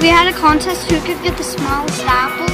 we had a contest who could get the smallest apple.